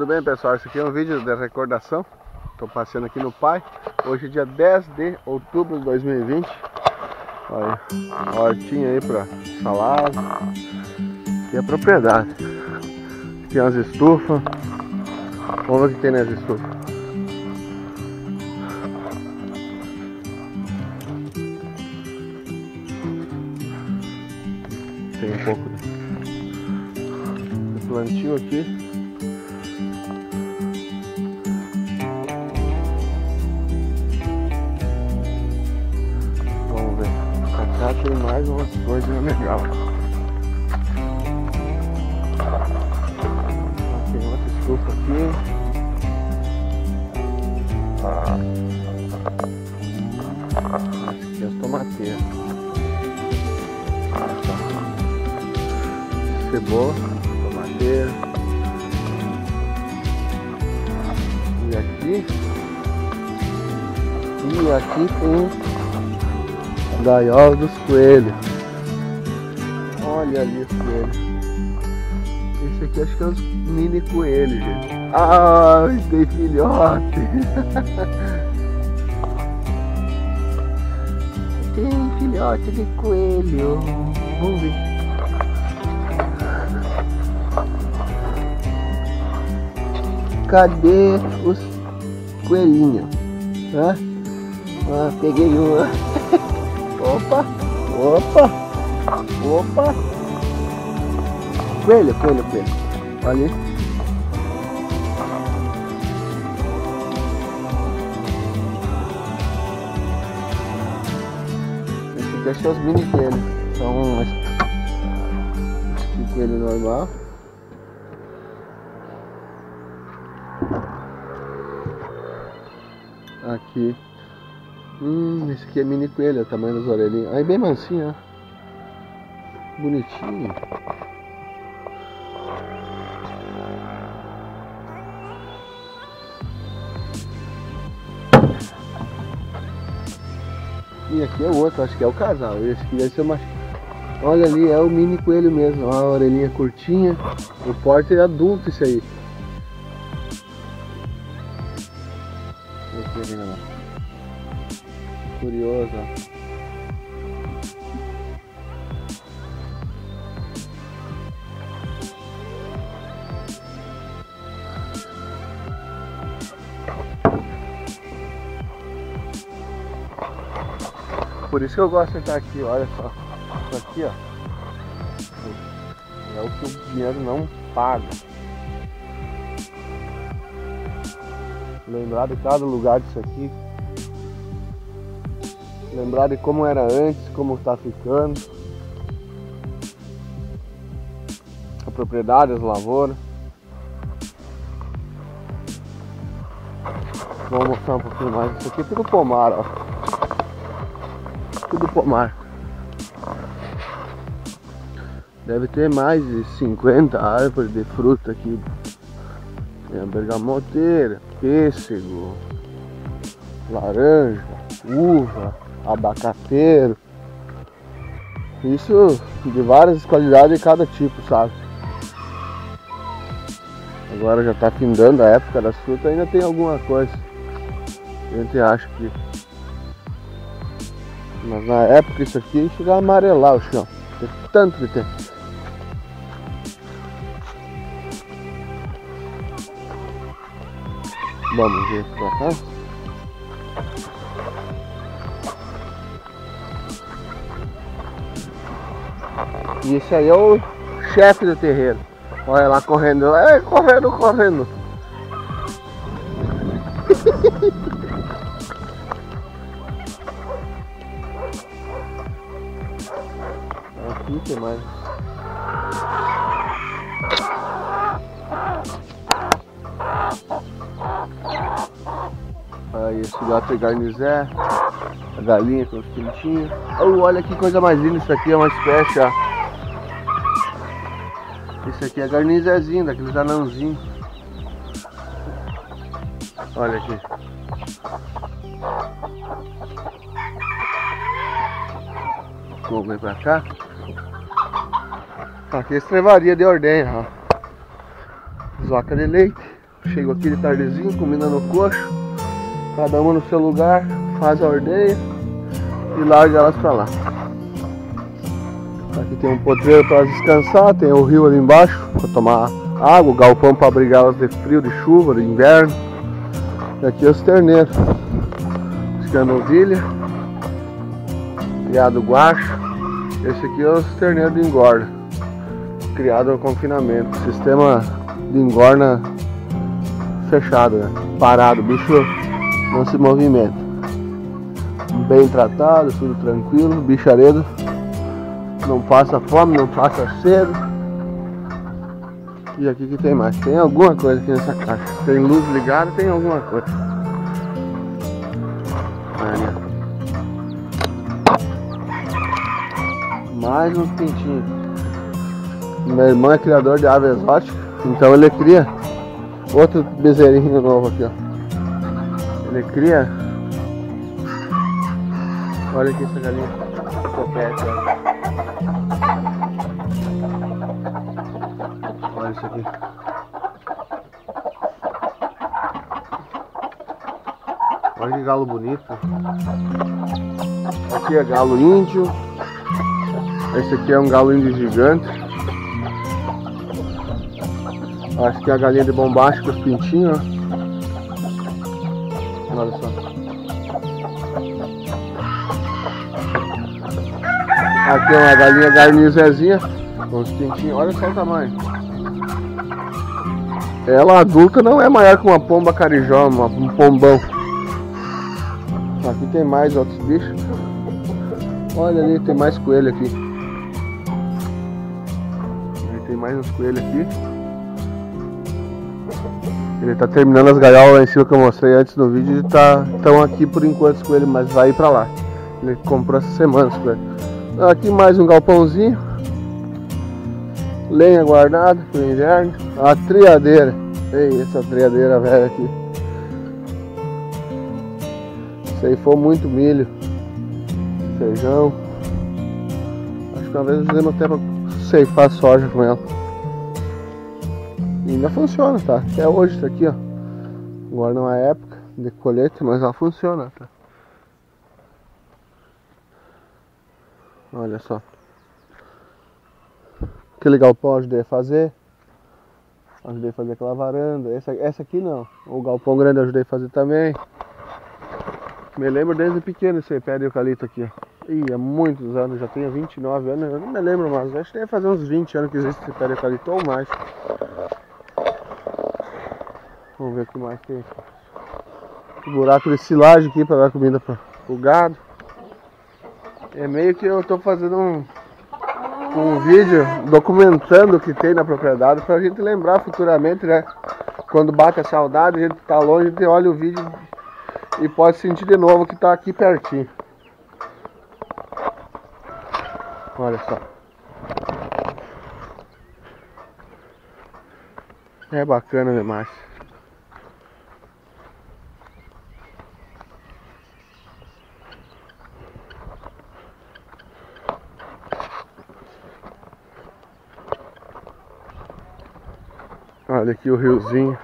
Tudo bem pessoal, esse aqui é um vídeo de recordação. Estou passeando aqui no Pai. Hoje é dia 10 de outubro de 2020 Olha, hortinha aí para salada. Aqui é a propriedade. Aqui umas estufas. Vamos ver o que tem nas estufas. Tem um pouco de plantio aqui tem mais umas coisas legais. Tem outra estufa aqui. Ah. Aqui é as tomateiras. Cebola, tomateira. E aqui. E aqui tem gaiola dos coelhos. Olha ali os coelhos. Esse aqui acho que é os mini coelhos, gente. Ai, tem filhote. tem filhote de coelho. Vamos ver. Cadê os coelhinhos? Ah, peguei uma. Opa, opa, opa. Coelho, coelho, coelho. Olha aí. Esse aqui acho que é os mini coelhos. São uns coelho normal. Aqui Hum, esse aqui é mini coelho, é o tamanho das orelhinhas. Aí bem mansinho, ó. Bonitinho. E aqui é o outro, acho que é o casal. Esse aqui deve ser uma. Olha ali, é o mini coelho mesmo. Ó, a orelhinha curtinha. O porte é adulto isso aí. Curiosa. Por isso que eu gosto de estar aqui, olha só. Isso aqui, ó. É o que o dinheiro não paga. Lembrar de cada lugar disso aqui. Lembrar de como era antes, como está ficando. A propriedade, as lavouras. Vou mostrar um pouquinho mais. Isso aqui é tudo pomar, ó. Tudo pomar. Deve ter mais de 50 árvores de fruta aqui. Tem a bergamoteira, pêssego, laranja, uva, abacateiro. Isso de várias qualidades de cada tipo, sabe? Agora já tá findando a época das frutas, ainda tem alguma coisa. A gente acha que. Mas na época isso aqui chega a amarelar o chão. Tem tanto que tem. Vamos ver pra cá. Esse aí é o chefe do terreiro. Olha lá correndo, é, correndo, correndo. Aqui tem mais. Aí esse gato é garnizé, a galinha com os pintinhos. Oh, olha que coisa mais linda isso aqui, é uma espécie, ó. Esse aqui é garnizezinho, daqueles anãozinhos. Olha aqui. Vamos ver pra cá. Aqui é estrevaria de ordenha, ó. Vaca de leite. chego aqui de tardezinho, combinando coxo, cada uma no seu lugar, faz a ordeia e larga elas pra lá. Aqui tem um potreiro para descansar, tem o rio ali embaixo para tomar água, galpão para abrigá-las de frio, de chuva, de inverno. E aqui os terneiros, escanovilha, criado guacho. Esse aqui é os terneiros de engorda, criado ao confinamento. Sistema de engorda fechado, né? parado, o bicho não se movimenta. Bem tratado, tudo tranquilo, bicharedo não passa fome, não passa sede. E aqui que tem mais? Tem alguma coisa aqui nessa caixa. Tem luz ligada, tem alguma coisa. Olha. Mais uns pintinhos. Meu irmão é criador de ave exótica, então ele cria outro bezerrinho novo aqui, ó. Ele cria. Olha aqui essa galinha. Olha. Isso aqui. Olha que galo bonito. Aqui é galo índio. Esse aqui é um galo índio gigante. Acho que é a galinha de bombacha com os pintinhos. Aqui é uma galinha garnizezinha os pintinhos. Olha só o tamanho. Ela adulta não é maior que uma pomba carijó, uma, um pombão. Aqui tem mais outros bichos. Olha ali, tem mais coelho aqui. Tem mais uns coelhos aqui. Ele tá terminando as gaiolas lá em cima que eu mostrei antes no vídeo e tá, estão aqui por enquanto os coelhos, mas vai ir pra lá. Ele comprou essa semana os coelhos. Aqui mais um galpãozinho. Lenha guardada pro inverno. A triadeira. Ei, essa triadeira velha aqui. Ceifou muito milho. Feijão. Acho que uma vez fizemos até pra ceifar soja com ela. E ainda funciona, tá? Até hoje isso aqui, ó. Agora não é época de colheita, mas ela funciona, tá? Olha só. Que galpão eu ajudei a fazer. Ajudei a fazer aquela varanda. Essa, essa aqui não. O galpão grande ajudei a fazer também. Me lembro desde pequeno esse pé de eucalipto aqui. Ih, há muitos anos, já tenho 29 anos, eu não me lembro mais. Acho que deve fazer uns 20 anos que existe esse pé de eucalipto ou mais. Vamos ver o que mais tem aqui. buraco de silagem aqui para dar comida para o gado. É meio que eu estou fazendo um, um vídeo documentando o que tem na propriedade para a gente lembrar futuramente, né? Quando bate a saudade, a gente está longe, a gente olha o vídeo e pode sentir de novo que está aqui pertinho. Olha só. É bacana demais. Aqui o riozinho.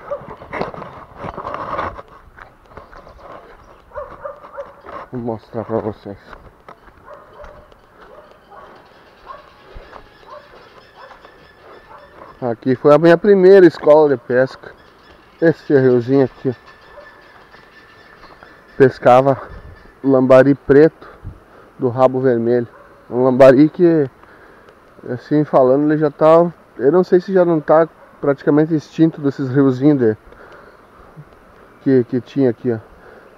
Vou mostrar para vocês. Aqui foi a minha primeira escola de pesca. Esse riozinho aqui. Pescava lambari preto do rabo vermelho. Um lambari que, assim falando, ele já tá. Eu não sei se já não tá praticamente extinto desses de, que, que tinha aqui, ó.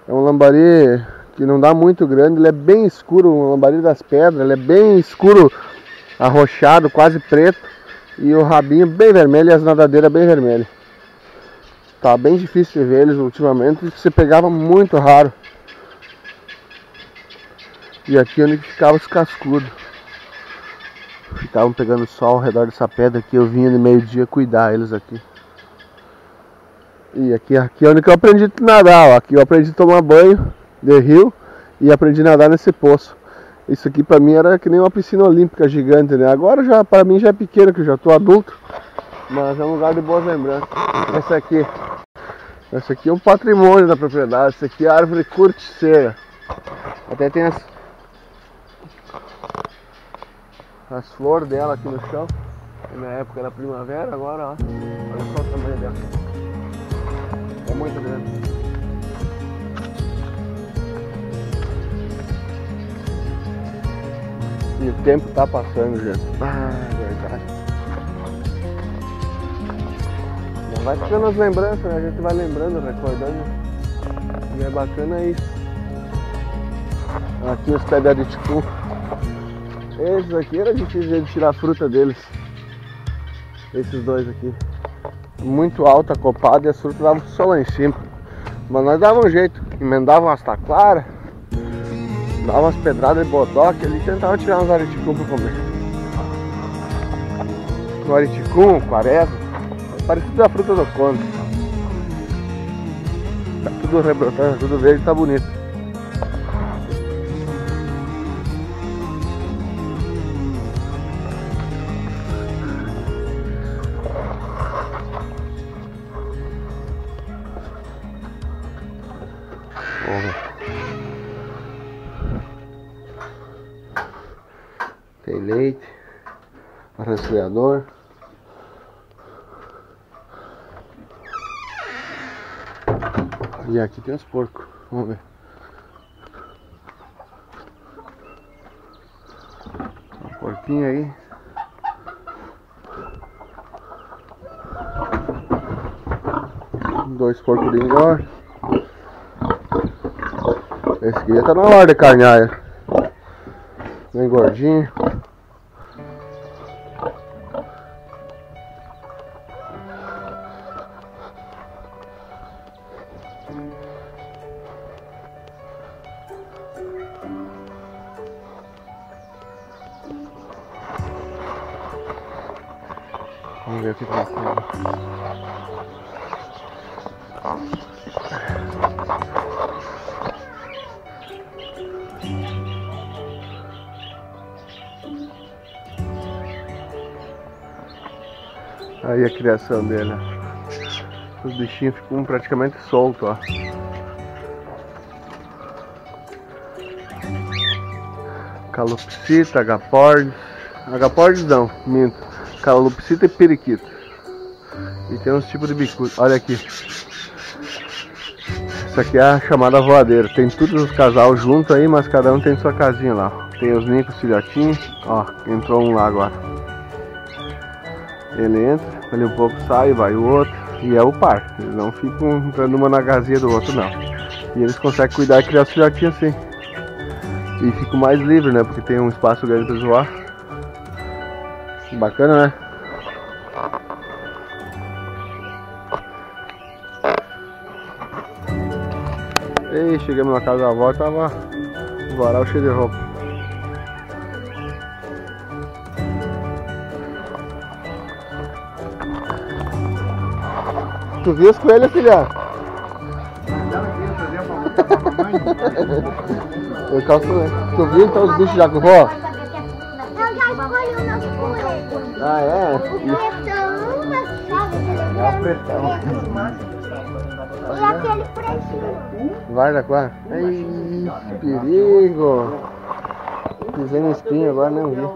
É um lambari que não dá muito grande, ele é bem escuro, um lambari das pedras, ele é bem escuro, arrochado, quase preto, e o rabinho bem vermelho e as nadadeiras bem vermelhas. Tá bem difícil de ver eles ultimamente, você pegava muito raro. E aqui é onde ficava os cascudos. Ficavam pegando sol ao redor dessa pedra aqui. Eu vinha de meio-dia cuidar eles aqui. E aqui, aqui é onde eu aprendi a nadar. Ó. Aqui eu aprendi a tomar banho de rio e aprendi a nadar nesse poço. Isso aqui pra mim era que nem uma piscina olímpica gigante, né? Agora já para mim já é pequeno, que eu já tô adulto. Mas é um lugar de boas lembranças. Esse aqui Esse aqui é um patrimônio da propriedade. Esse aqui é a árvore curticeira. Até tem as, as flores dela aqui no chão. Na época era primavera, agora ó, olha só o tamanho dela. É muito grande. E o tempo tá passando, gente. Ah, verdade. Mas vai ficando as lembranças, né? A gente vai lembrando, recordando. E é bacana isso. Aqui os pés de ariticu. Esses aqui era difícil de tirar a fruta deles. Esses dois aqui. Muito alta, copada e as frutas davam só lá em cima. Mas nós dava um jeito. Emendava umas taquaras. Dava umas pedradas de bodoque ali e tentava tirar uns ariticum pra comer. O ariticum, quaresma, parecido da fruta do conde. Tá tudo rebrotando, tudo verde, tá bonito. Resfriador. E aqui tem os porcos, vamos ver. Um porquinho aí. Dois porcos de engorda. Esse aqui já tá na hora de carnear. Bem gordinho. Aí a criação dele. Os bichinhos ficam praticamente soltos, ó. Calopsita, agapordes. Agapordes não, minto. Calopsita e periquito. E tem uns tipos de bicudo. Olha aqui. Isso aqui é a chamada voadeira. Tem todos os casal juntos aí, mas cada um tem sua casinha lá. Tem os ninhos filhotinhos. Ó, entrou um lá agora. Ele entra, ele um pouco sai, vai o outro. E é o par. Eles não ficam entrando uma na casinha do outro, não. E eles conseguem cuidar e criar os filhotinhos assim. E ficam mais livres, né? Porque tem um espaço grande para zoar. Bacana, né? Ei, chegamos na casa da avó, tava o varal cheio de roupa. Tu viu os coelhos, filha? Eu calço, tu viu então os bichos já com vó? Eu já escolhi o nosso coelho. Ah, é? O pretão? Aquele branco. E aquele pretinho. Guarda-quar. Ai, que perigo. Pisei no espinho agora, não vi.